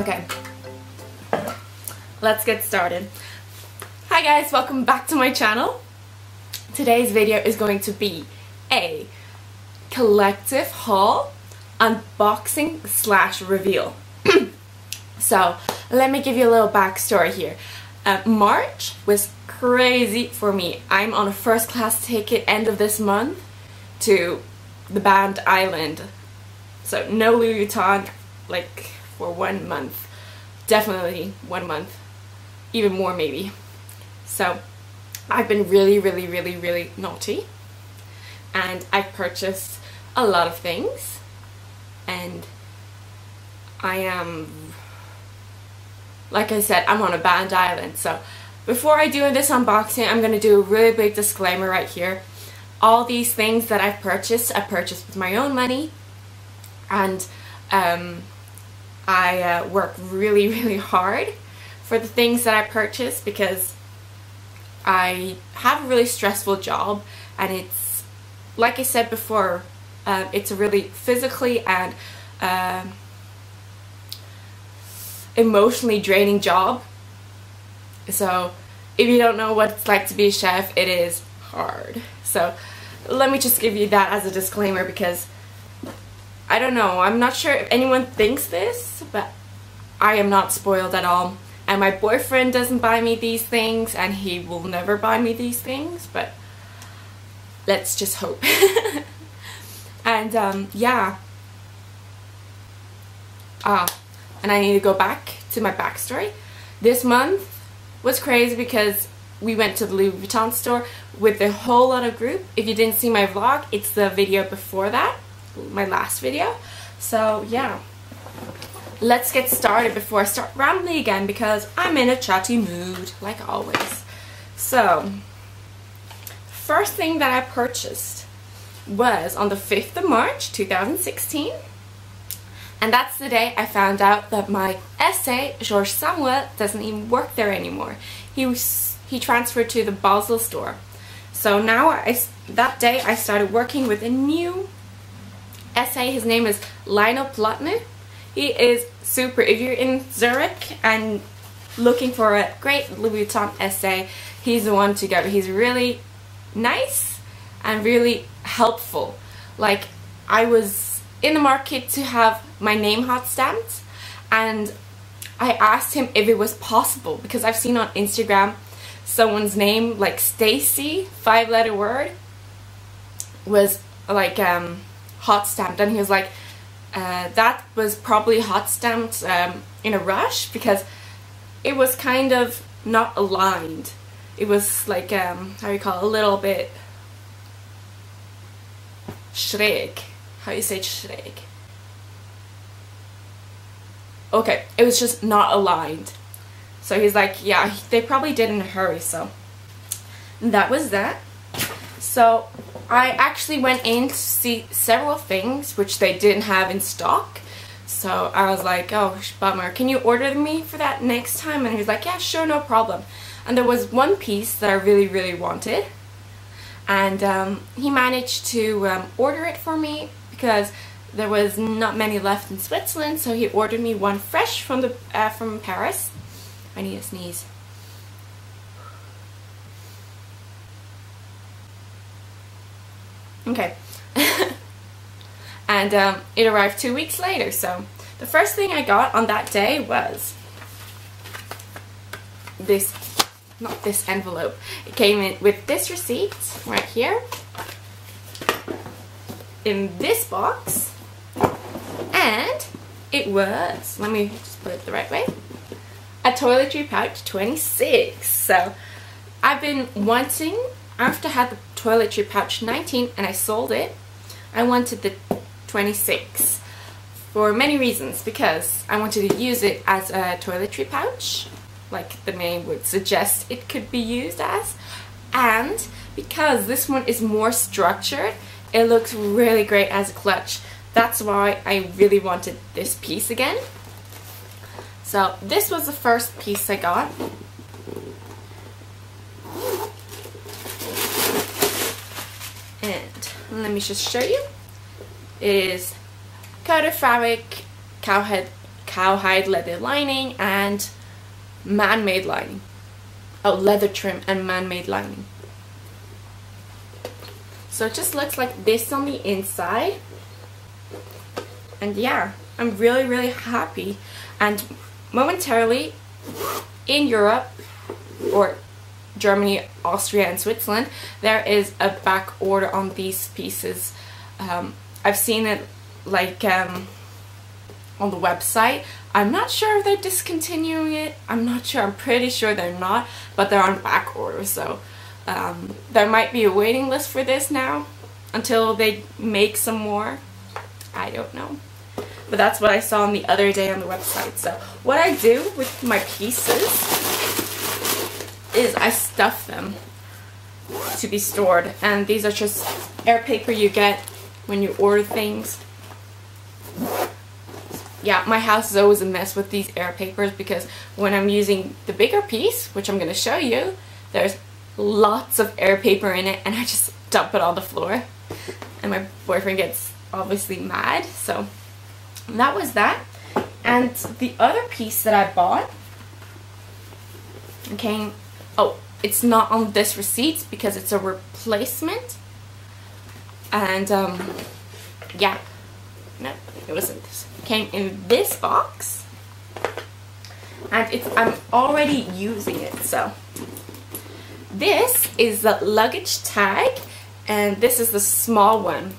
Okay. Let's get started. Hi guys, welcome back to my channel. Today's video is going to be a collective haul unboxing slash reveal. so let me give you a little backstory here. Uh, March was crazy for me. I'm on a first class ticket end of this month to the Band Island. So no Louis Vuitton like for one month. Definitely one month. Even more maybe. So I've been really really really really naughty and I've purchased a lot of things and I am like I said I'm on a band island so before I do this unboxing I'm going to do a really big disclaimer right here all these things that I've purchased I purchased with my own money and um, I uh, work really really hard for the things that I purchase because I have a really stressful job and it's like I said before uh, it's a really physically and uh, emotionally draining job. So if you don't know what it's like to be a chef it is hard. So let me just give you that as a disclaimer because I don't know. I'm not sure if anyone thinks this but I am not spoiled at all. And my boyfriend doesn't buy me these things and he will never buy me these things but let's just hope. And um, yeah. Ah and I need to go back to my backstory. This month was crazy because we went to the Louis Vuitton store with a whole lot of group. If you didn't see my vlog it's the video before that my last video so yeah let's get started before I start rambling again because I'm in a chatty mood like always so first thing that I purchased was on the 5th of March 2016 and that's the day I found out that my SA, Georges Samuel, doesn't even work there anymore. He was he transferred to the Basel store. So now I, that day I started working with a new SA. His name is Lionel Plotner. He is super. If you're in Zurich and looking for a great Louis Vuitton SA, he's the one to go. He's really nice and really helpful. Like I was in the market to have my name hot stamped and I asked him if it was possible because I've seen on Instagram someone's name like Stacy five letter word was like um, hot stamped. And he was like uh, that was probably hot stamped um, in a rush because it was kind of not aligned. It was like um, how you call it, a little bit schräg how you say schräg okay it was just not aligned. So he's like yeah they probably did in a hurry so that was that. So I actually went in to see several things which they didn't have in stock. So I was like oh bummer. Can you order me for that next time? And he was like yeah sure no problem. And there was one piece that I really really wanted. And um, he managed to um, order it for me because there was not many left in Switzerland. So he ordered me one fresh from the uh, from Paris. I need a sneeze okay. And um, it arrived two weeks later so the first thing I got on that day was this not this envelope. It came in with this receipt right here. In this box. And it was let me just put it the right way a toiletry pouch 26 so I've been wanting after I had the toiletry pouch 19 and I sold it I wanted the 26 for many reasons because I wanted to use it as a toiletry pouch like the name would suggest it could be used as and because this one is more structured it looks really great as a clutch. That's why I really wanted this piece again. So this was the first piece I got and let me just show you it is coated fabric cowhead cowhide leather lining and man-made lining. Oh, leather trim and man-made lining. So it just looks like this on the inside. And yeah, I'm really, really happy. And momentarily, in Europe, or Germany, Austria and Switzerland, there is a back order on these pieces. Um, I've seen it like um, on the website. I'm not sure if they're discontinuing it. I'm not sure. I'm pretty sure they're not, but they're on back order. So um, there might be a waiting list for this now until they make some more. I don't know. But that's what I saw on the other day on the website. So what I do with my pieces is I stuff them to be stored. And these are just air paper you get when you order things yeah, my house is always a mess with these air papers because when I'm using the bigger piece, which I'm going to show you, there's lots of air paper in it and I just dump it on the floor. And my boyfriend gets obviously mad, so that was that. And the other piece that I bought came, oh, it's not on this receipt because it's a replacement. And um, yeah, no, it wasn't this. Came in this box. And it's I'm already using it so. This is the luggage tag and this is the small one.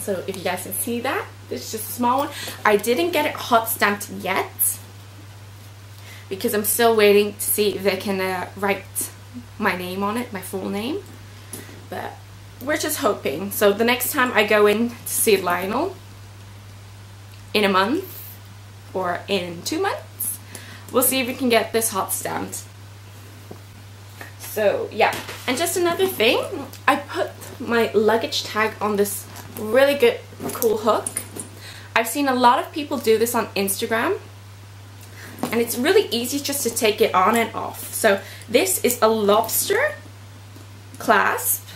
So if you guys can see that is just a small one. I didn't get it hot stamped yet because I'm still waiting to see if they can uh, write my name on it my full name but we're just hoping so the next time I go in to see Lionel in a month or in two months. We'll see if we can get this hot stamped. So yeah, and just another thing, I put my luggage tag on this really good cool hook. I've seen a lot of people do this on Instagram and it's really easy just to take it on and off. So this is a lobster clasp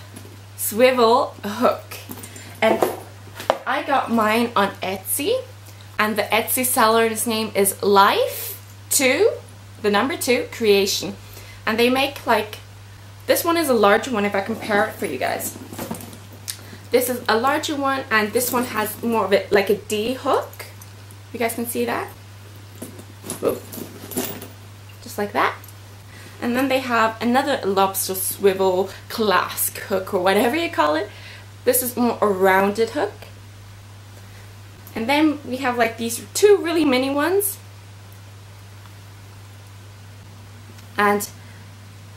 swivel hook and I got mine on Etsy and the Etsy seller's name is Life 2, the number 2, Creation. And they make like, this one is a larger one if I compare it for you guys. This is a larger one and this one has more of it like a D hook. You guys can see that? Just like that. And then they have another lobster swivel clasp hook or whatever you call it. This is more a rounded hook. And then we have like these two really mini ones. And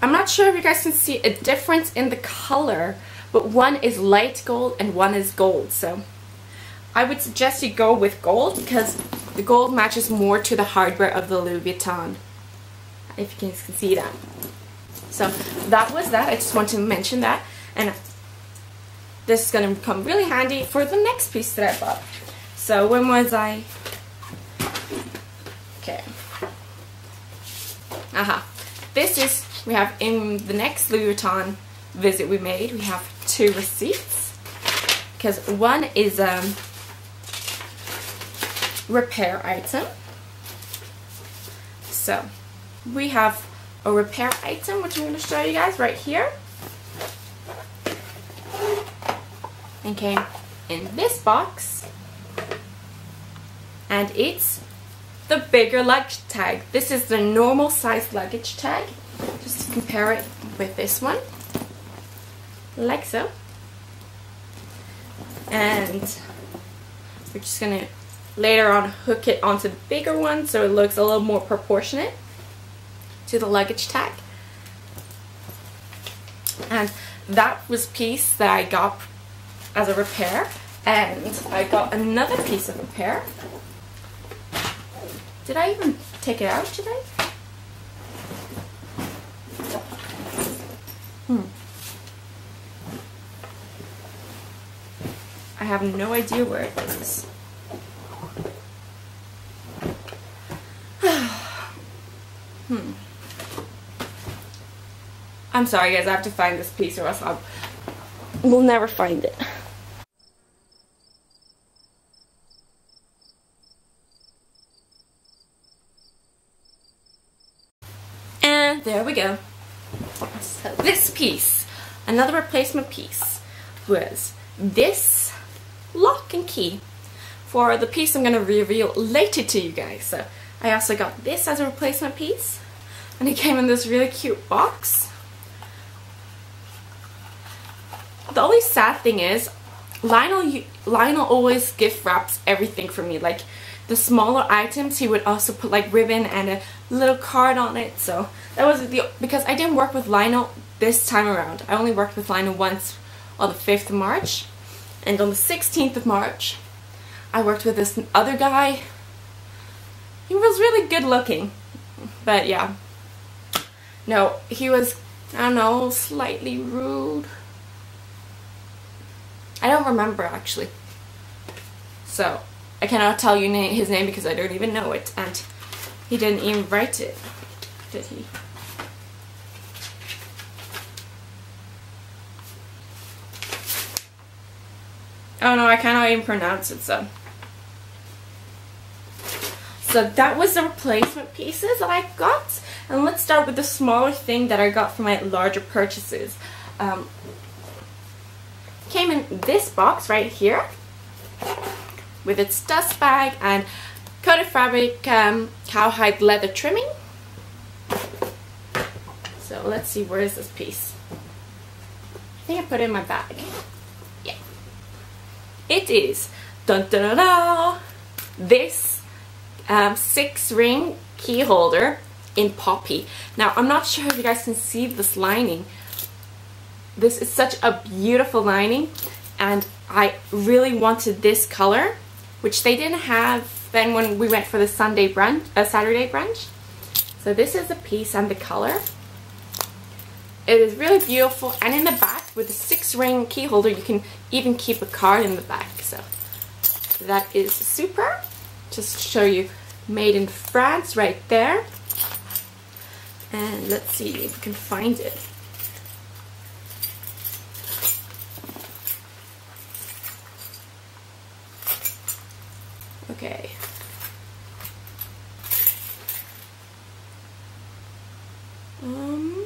I'm not sure if you guys can see a difference in the color, but one is light gold and one is gold. So I would suggest you go with gold because the gold matches more to the hardware of the Louis Vuitton. If you guys can see that. So that was that. I just want to mention that. And this is going to come really handy for the next piece that I bought. So when was I? Okay. Aha. This is, we have in the next Louis Vuitton visit we made, we have two receipts. Because one is um, repair item. So we have a repair item which I'm going to show you guys right here. And came in this box and it's the bigger luggage tag. This is the normal size luggage tag. Just to compare it with this one. Like so. And we're just going to later on hook it onto the bigger one so it looks a little more proportionate to the luggage tag. And that was piece that I got as a repair. And I got another piece of repair did I even take it out today? Hmm. I have no idea where it is. I'm sorry guys, I have to find this piece or else I'll, we'll never find it. And there we go. So this piece, another replacement piece, was this lock and key for the piece I'm going to reveal later to you guys. So I also got this as a replacement piece and it came in this really cute box. The only sad thing is Lionel, Lionel always gift wraps everything for me. Like the smaller items, he would also put like ribbon and a little card on it. So that was the because I didn't work with Lionel this time around. I only worked with Lionel once on the 5th of March. And on the 16th of March, I worked with this other guy. He was really good looking. But yeah. No, he was, I don't know, slightly rude. I don't remember actually. So, I cannot tell you his name because I don't even know it. And he didn't even write it, did he? Oh no, I cannot even pronounce it, so. So that was the replacement pieces that I got. And let's start with the smaller thing that I got for my larger purchases. Um, came in this box right here with its dust bag and coated fabric um, cowhide leather trimming. So let's see, where is this piece? I think I put it in my bag. Yeah. It is, dun dun da, this um, six ring key holder in poppy. Now I'm not sure if you guys can see this lining. This is such a beautiful lining and I really wanted this color which they didn't have then when we went for the Sunday brunch, uh, Saturday brunch. So this is the piece and the color. It is really beautiful and in the back with the six ring key holder you can even keep a card in the back. So that is super. Just to show you made in France right there. And let's see if we can find it. Okay. Um,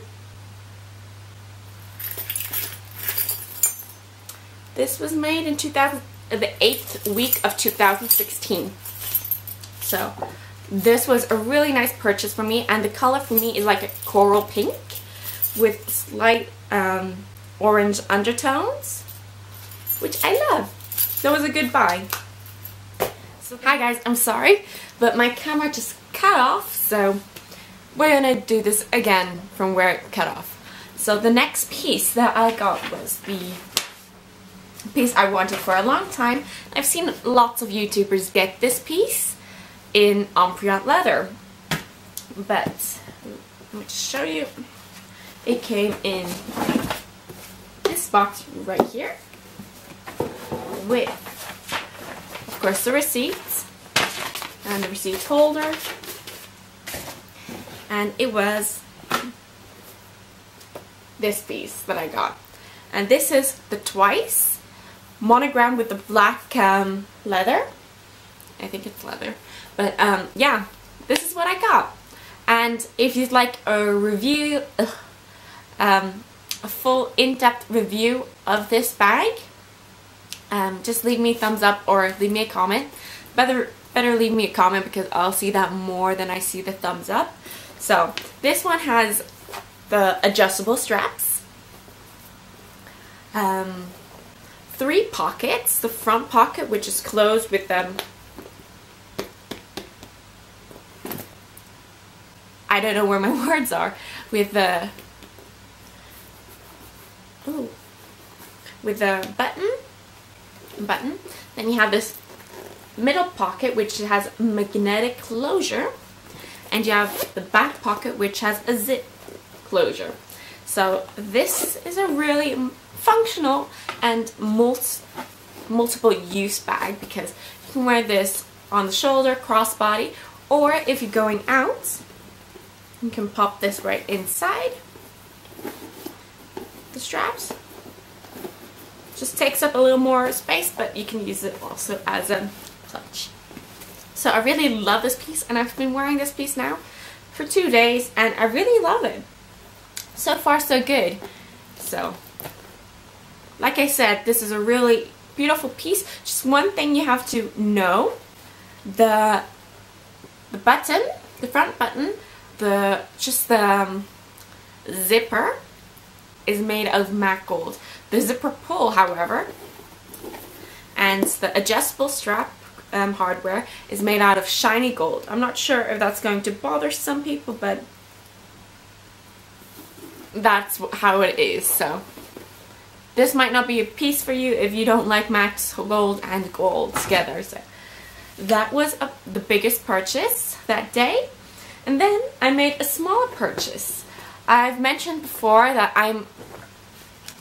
this was made in 2000, the 8th week of 2016. So this was a really nice purchase for me and the color for me is like a coral pink with slight um, orange undertones, which I love. So it was a good buy. So hi guys, I'm sorry, but my camera just cut off, so we're gonna do this again from where it cut off. So the next piece that I got was the piece I wanted for a long time. I've seen lots of YouTubers get this piece in Empreinte leather, but let me just show you. It came in this box right here with of course the receipts and the receipt holder. And it was this piece that I got. And this is the twice monogram with the black um, leather. I think it's leather. But um, yeah this is what I got. And if you'd like a review um, a full in-depth review of this bag um, just leave me a thumbs up or leave me a comment. Better, better leave me a comment because I'll see that more than I see the thumbs up. So this one has the adjustable straps. Um, three pockets. The front pocket which is closed with them. I don't know where my words are. With the... Ooh, with the button button. Then you have this middle pocket which has magnetic closure and you have the back pocket which has a zip closure. So this is a really functional and multi multiple use bag because you can wear this on the shoulder, crossbody, or if you're going out, you can pop this right inside the straps just takes up a little more space, but you can use it also as a clutch. So I really love this piece, and I've been wearing this piece now for two days and I really love it. So far so good. So, like I said, this is a really beautiful piece. Just one thing you have to know, the, the button, the front button, the just the um, zipper is made of matte gold. The zipper pull, however, and the adjustable strap um, hardware is made out of shiny gold. I'm not sure if that's going to bother some people, but that's how it is. So this might not be a piece for you if you don't like matte gold and gold together. So that was a, the biggest purchase that day. And then I made a smaller purchase. I've mentioned before that I'm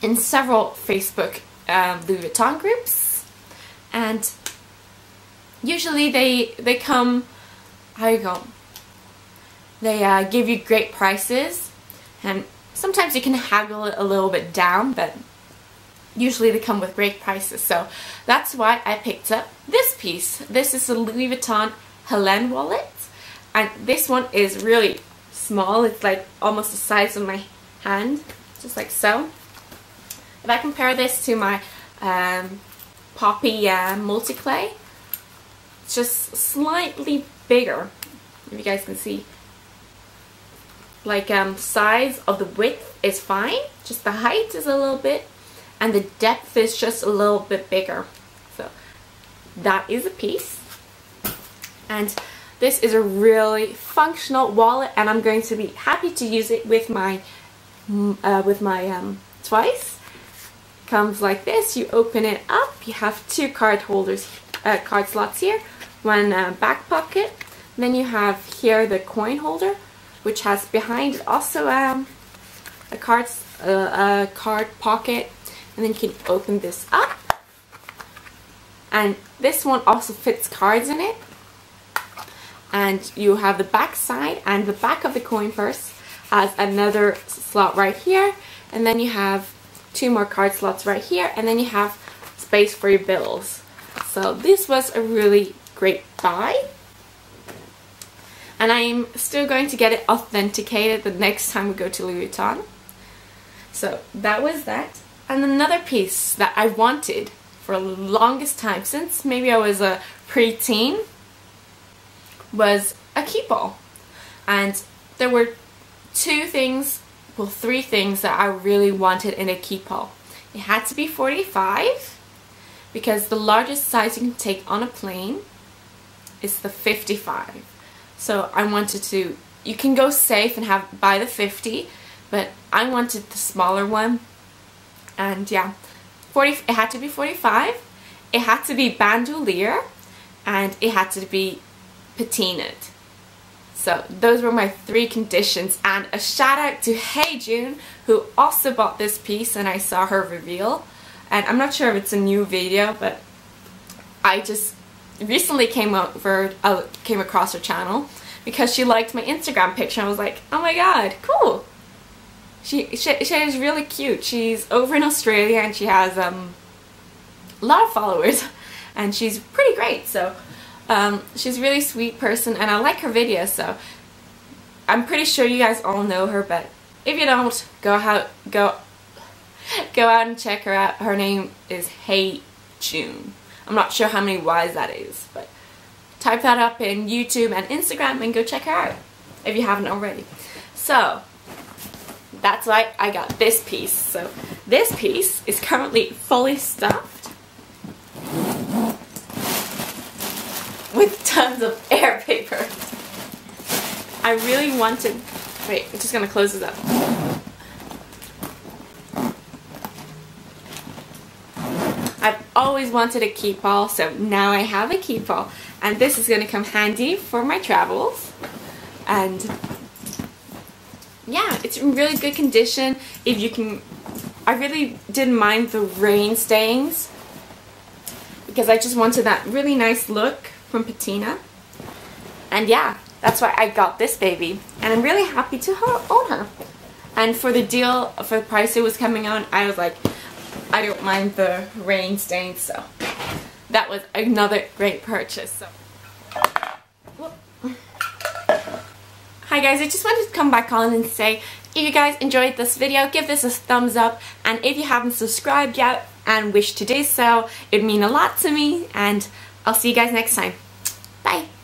in several Facebook um, Louis Vuitton groups. And usually they they come how you go they uh, give you great prices. And sometimes you can haggle it a little bit down but usually they come with great prices. So that's why I picked up this piece. This is a Louis Vuitton Helene wallet. And this one is really small it's like almost the size of my hand just like so. If I compare this to my um, Poppy uh, Multiclés it's just slightly bigger if you guys can see. Like um size of the width is fine just the height is a little bit and the depth is just a little bit bigger. So that is a piece. And this is a really functional wallet and I'm going to be happy to use it with my uh, with my um, twice comes like this you open it up you have two card holders uh, card slots here one uh, back pocket. Then you have here the coin holder, which has behind it also um, a card uh, a card pocket, and then you can open this up. And this one also fits cards in it. And you have the back side and the back of the coin purse has another slot right here. And then you have two more card slots right here. And then you have space for your bills. So this was a really great buy. And I'm still going to get it authenticated the next time we go to Louis Vuitton. So that was that. And another piece that I wanted for the longest time, since maybe I was a preteen, was a Keepall. And there were two things, well three things that I really wanted in a Keepall. It had to be 45 because the largest size you can take on a plane is the 55. So I wanted to, you can go safe and have buy the 50, but I wanted the smaller one. And yeah, 40, it had to be 45, it had to be bandolier, and it had to be patinaed. So those were my three conditions and a shout out to Hey June who also bought this piece and I saw her reveal and I'm not sure if it's a new video but I just recently came over, uh, came across her channel because she liked my Instagram picture. I was like, oh my god, cool. She, she, she is really cute. She's over in Australia and she has um, a lot of followers and she's pretty great. So um, she's a really sweet person and I like her videos. So I'm pretty sure you guys all know her, but if you don't, go out, go, go out and check her out. Her name is Hey June. I'm not sure how many Y's that is, but type that up in YouTube and Instagram and go check her out if you haven't already. So, that's why I got this piece. So, this piece is currently fully stuffed with tons of air paper. I really wanted, wait, I'm just gonna close this up. I've always wanted a key Keepall, so now I have a key Keepall. And this is going to come handy for my travels. And yeah, it's in really good condition. If you can, I really didn't mind the rain stains because I just wanted that really nice look from Patina. And yeah, that's why I got this baby. And I'm really happy to own her. And for the deal, for the price it was coming on, I was like, I don't mind the rain stains, so that was another great purchase. So. Hi guys, I just wanted to come back on and say if you guys enjoyed this video, give this a thumbs up and if you haven't subscribed yet and wish to do so, it'd mean a lot to me and I'll see you guys next time. Bye.